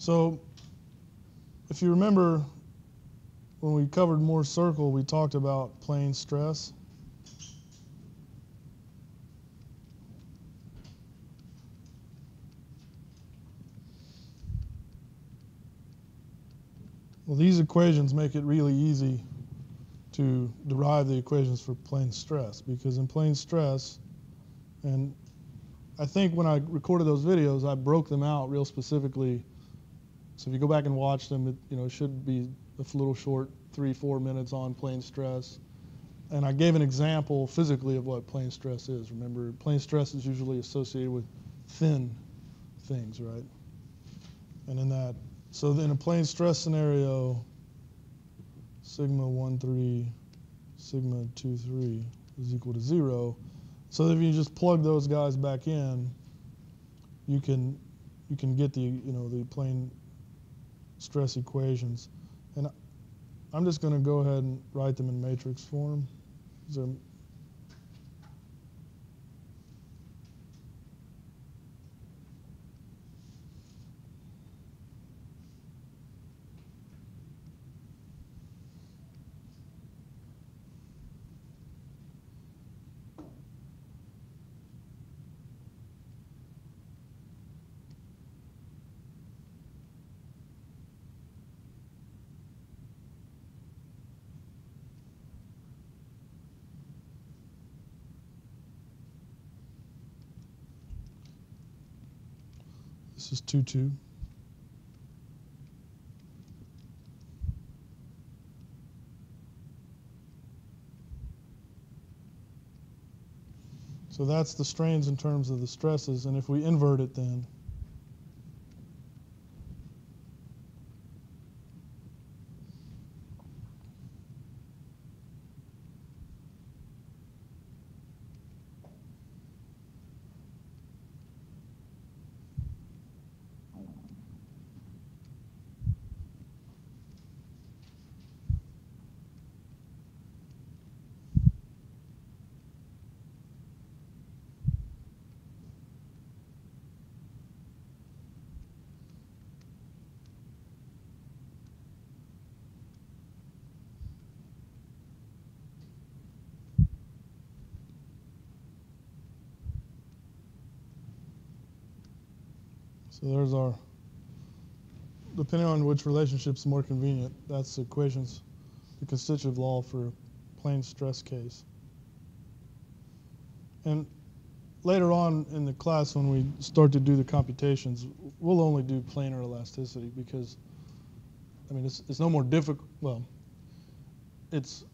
So if you remember when we covered Mohr's circle, we talked about plane stress. Well, these equations make it really easy to derive the equations for plane stress because in plane stress, and I think when I recorded those videos, I broke them out real specifically. So if you go back and watch them, it, you know, it should be a little short, three, four minutes on plane stress. And I gave an example physically of what plane stress is. Remember, plane stress is usually associated with thin things, right? And in that, so in a plane stress scenario, sigma 1, 3, sigma 2, 3 is equal to 0. So if you just plug those guys back in, you can you can get the you know the plane stress equations. And I'm just going to go ahead and write them in matrix form. This is 2, 2. So that's the strains in terms of the stresses. And if we invert it then, So there's our, depending on which relationship's more convenient, that's the equations, the constitutive law for plane stress case. And later on in the class when we start to do the computations, we'll only do planar elasticity because, I mean, it's, it's no more difficult, well, it's,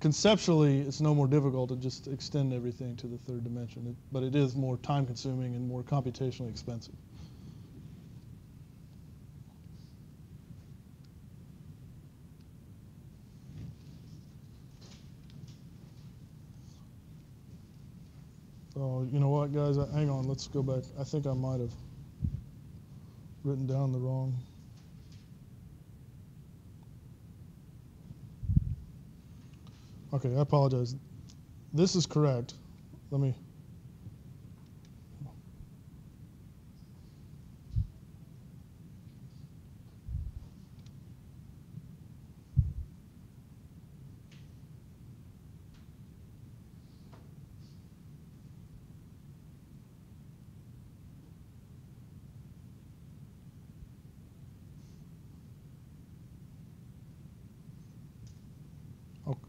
conceptually, it's no more difficult to just extend everything to the third dimension, it, but it is more time consuming and more computationally expensive. Oh, you know what, guys? Hang on. Let's go back. I think I might have written down the wrong. Okay, I apologize. This is correct. Let me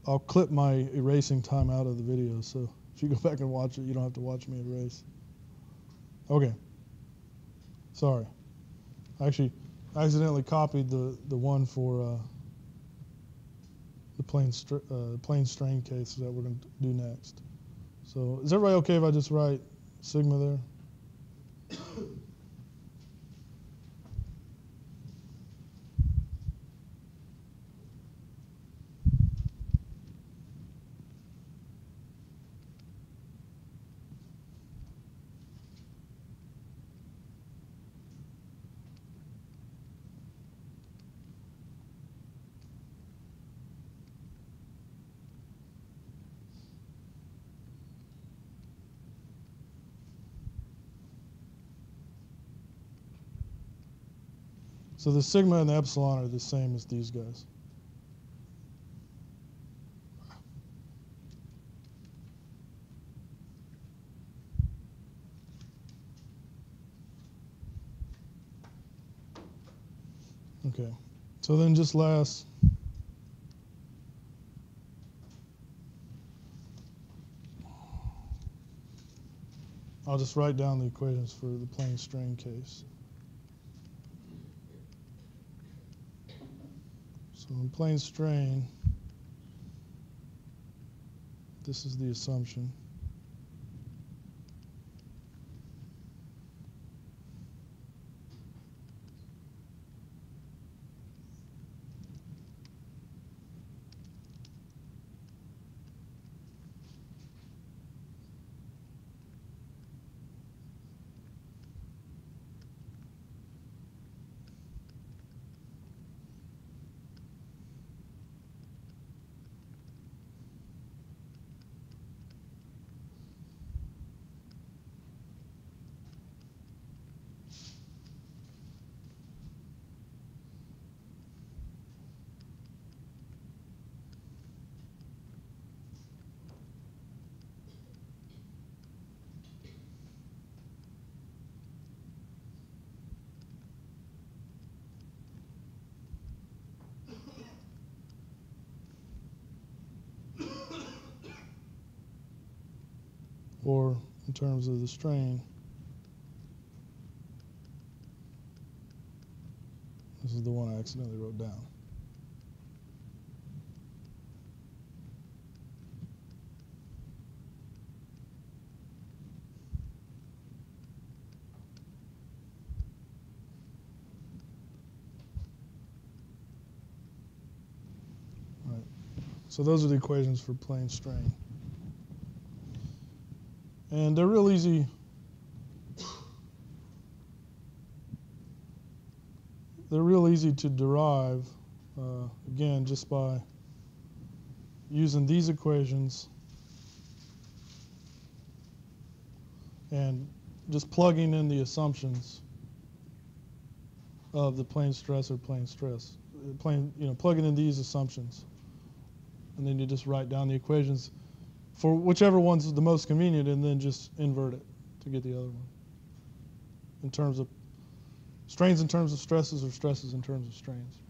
I'll, clip my erasing time out of the video, so if you go back and watch it, you don't have to watch me erase. Okay. Sorry. I actually accidentally copied the, the one for uh, the plane, uh, plane strain case that we're going to do next. So is everybody okay if I just write sigma there? So the sigma and the epsilon are the same as these guys. Okay, so then just last. I'll just write down the equations for the plane strain case. Plane strain, this is the assumption. Or in terms of the strain. This is the one I accidentally wrote down. So those are the equations for plane strain. And they're real easy. They're real easy to derive, uh, again, just by using these equations and just plugging in the assumptions of the plane stress or plane stress. Uh, Plane, you know, plugging in these assumptions. And then you just write down the equations for whichever one's the most convenient and then just invert it to get the other one. In terms of strains in terms of stresses or stresses in terms of strains.